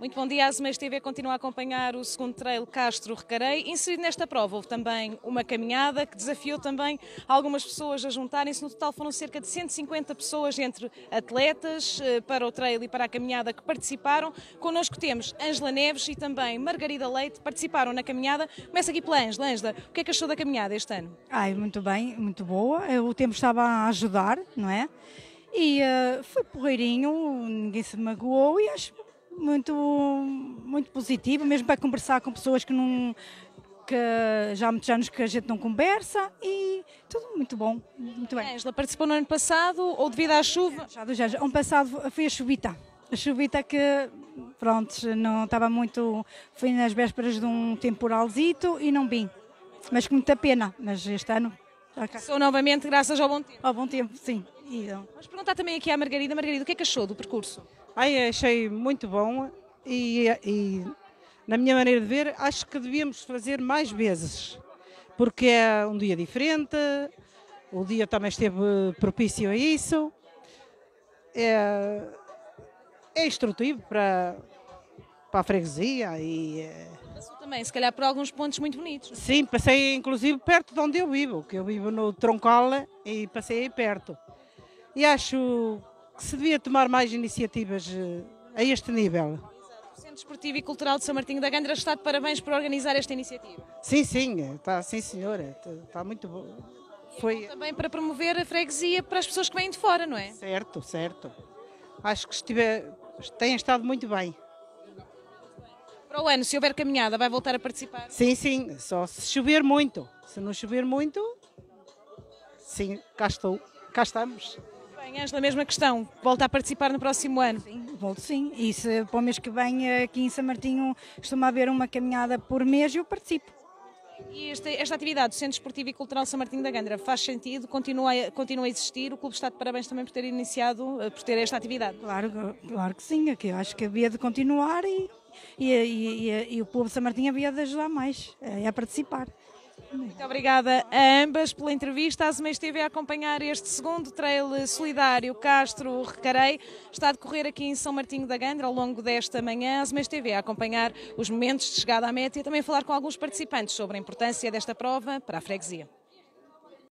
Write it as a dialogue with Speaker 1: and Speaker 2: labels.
Speaker 1: Muito bom dia, a Azeméis TV continua a acompanhar o segundo trail Castro Recarei. Inserido nesta prova houve também uma caminhada que desafiou também algumas pessoas a juntarem-se. No total foram cerca de 150 pessoas entre atletas eh, para o trail e para a caminhada que participaram. Connosco temos Ângela Neves e também Margarida Leite, participaram na caminhada. Começa aqui pela Ângela. Ângela, o que é que achou da caminhada este ano?
Speaker 2: Ai, muito bem, muito boa. O tempo estava a ajudar, não é? E uh, foi porreirinho, ninguém se magoou e acho muito, muito positivo, mesmo para conversar com pessoas que não que já há muitos anos que a gente não conversa e tudo muito bom, muito bem.
Speaker 1: Angela participou no ano passado ou devido à chuva?
Speaker 2: Já do ano passado foi a chuvita. A chuvita que, pronto, não estava muito. Foi nas vésperas de um temporalzito e não vim. Mas com muita pena. Mas este ano.
Speaker 1: Sou novamente graças ao bom tempo.
Speaker 2: Ao bom tempo, sim.
Speaker 1: E, Vamos perguntar também aqui à Margarida. Margarida, o que é que achou do percurso?
Speaker 3: Ai, achei muito bom e, e, na minha maneira de ver, acho que devíamos fazer mais vezes, porque é um dia diferente, o dia também esteve propício a isso, é, é instrutivo para, para a freguesia e... É...
Speaker 1: Passou também, se calhar por alguns pontos muito bonitos.
Speaker 3: Sim, passei inclusive perto de onde eu vivo, que eu vivo no Troncal e passei aí perto. E acho que se devia tomar mais iniciativas eh, a este nível.
Speaker 1: O Centro Esportivo e Cultural de São Martinho da Gandra está de parabéns por organizar esta iniciativa.
Speaker 3: Sim, sim, está, sim senhora, está muito bom.
Speaker 1: Foi... Também para promover a freguesia para as pessoas que vêm de fora, não é?
Speaker 3: Certo, certo. Acho que estiver, tem estado muito bem.
Speaker 1: Para o ano, se houver caminhada, vai voltar a participar?
Speaker 3: Sim, sim, só se chover muito. Se não chover muito, sim, cá estou, cá estamos
Speaker 1: bem, Ângela, mesma questão. Volta a participar no próximo ano?
Speaker 2: Sim, volto sim. E se para o mês que vem aqui em São Martinho costuma haver uma caminhada por mês, eu participo.
Speaker 1: E esta, esta, atividade do Centro Esportivo e Cultural São Martinho da Gandra faz sentido, continua, continua a existir, o Clube está de parabéns também por ter iniciado, eh, por ter esta atividade.
Speaker 2: Claro, claro que sim, que eu acho que havia de continuar e, e, e, e o povo de São Martinho havia de ajudar mais eh, a participar.
Speaker 1: Muito obrigada a ambas pela entrevista. A Azeméis esteve a acompanhar este segundo trail solidário Castro Recarei. Está a decorrer aqui em São Martinho da Gandra ao longo desta manhã. A Azeméis esteve a acompanhar os momentos de chegada à meta e também falar com alguns participantes sobre a importância desta prova para a freguesia.